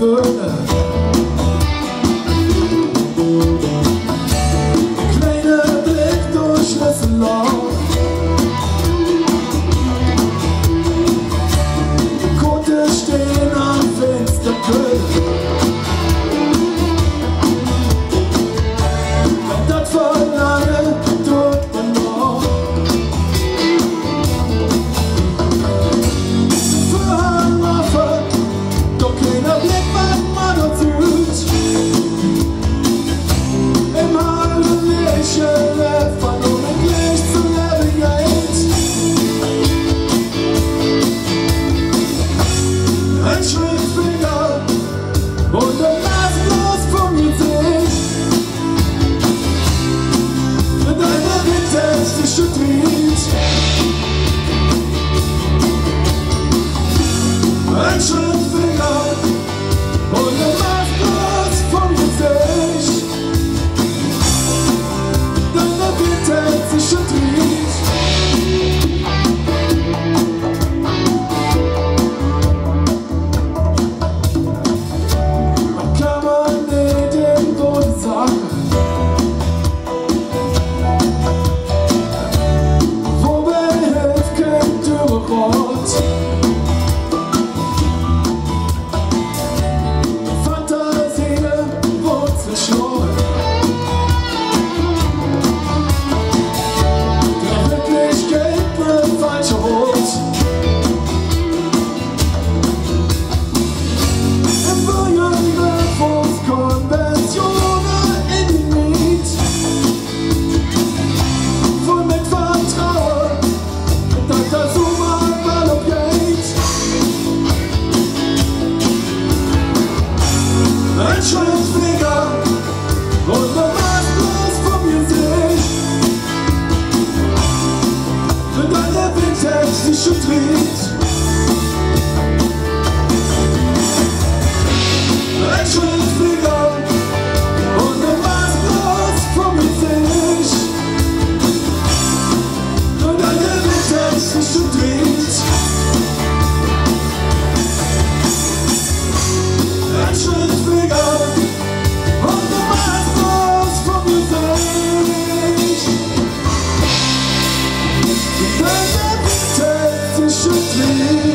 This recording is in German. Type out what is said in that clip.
Burner. Kleiner Blick durch Schlüsselloch. Kote stehen am Fenstergrill. Hält sich und dreht. see.